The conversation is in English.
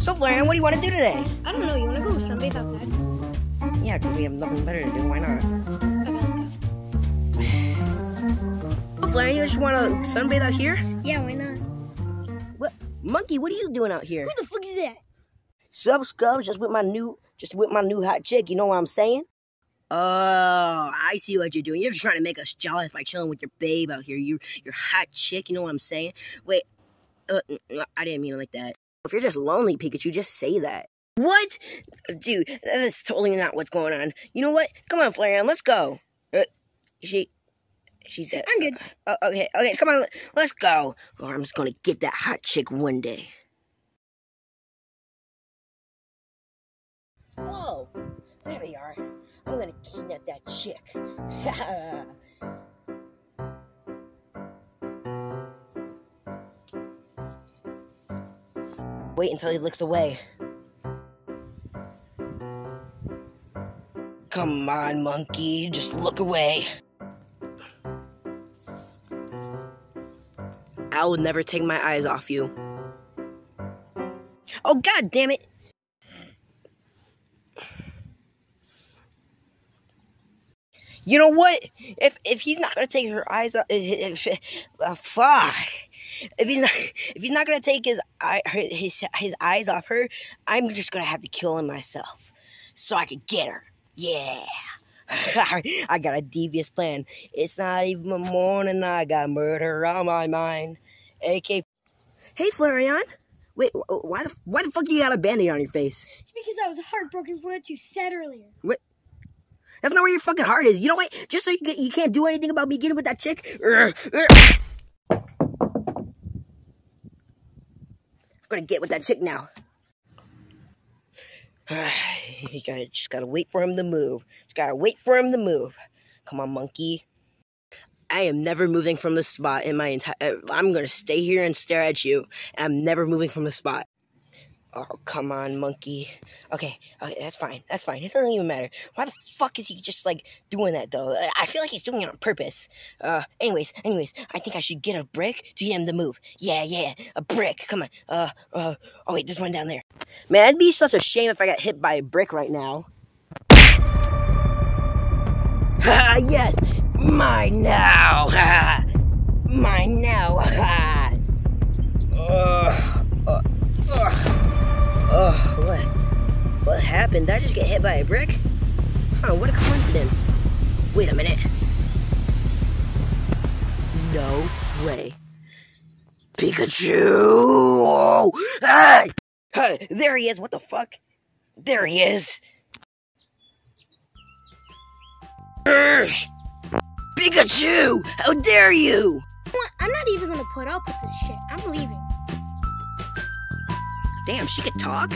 So, Flareon, what do you want to do today? I don't know. You want to go sunbathe outside? Yeah, because we have nothing better to do. Why not? Okay, let's go. Flareon, you just want to sunbathe out here? Yeah, why not? What? Monkey, what are you doing out here? Who the fuck is that? Sub Scubs, just with my new, just with my new hot chick. You know what I'm saying? Oh, I see what you're doing. You're just trying to make us jealous by chilling with your babe out here. You, your hot chick. You know what I'm saying? Wait, uh, I didn't mean it like that. If you're just lonely, Pikachu, just say that. What? Dude, that is totally not what's going on. You know what? Come on, Flareon, let's go. Uh, she, she said. I'm good. Uh, okay, okay, come on, let's go. Or I'm just gonna get that hot chick one day. Whoa, there they are. I'm gonna kidnap that chick. Wait until he looks away. Come on, monkey, just look away. I will never take my eyes off you. Oh, god damn it! You know what? If if he's not gonna take her eyes off, if, if, uh, fuck. If he's not, if he's not gonna take his eye, his his eyes off her, I'm just gonna have to kill him myself, so I could get her. Yeah. I got a devious plan. It's not even morning. I got murder on my mind. AK. Hey, Flareon. Wait, why the why the fuck you got a band-aid on your face? It's because I was heartbroken for what you said earlier. What? That's not where your fucking heart is. You know what? Just so you, can, you can't do anything about me getting with that chick. Gonna get with that chick now. you gotta just gotta wait for him to move. Just gotta wait for him to move. Come on, monkey. I am never moving from the spot in my entire. I'm gonna stay here and stare at you. I'm never moving from the spot. Oh, come on, monkey. Okay, okay, that's fine. That's fine. It doesn't even matter. Why the fuck is he just, like, doing that, though? I feel like he's doing it on purpose. Uh, anyways, anyways, I think I should get a brick to get him to move. Yeah, yeah, a brick. Come on. Uh, uh, oh, wait, there's one down there. Man, it'd be such a shame if I got hit by a brick right now. Ha, yes! Mine now! Ha! Mine now! Ha! Ugh. Happened? Did I just get hit by a brick? Huh, what a coincidence. Wait a minute. No way. Pikachu! Oh! Ah! Huh, there he is, what the fuck? There he is! Urgh! Pikachu! How dare you! I'm not even gonna put up with this shit. I'm leaving. Damn, she could talk?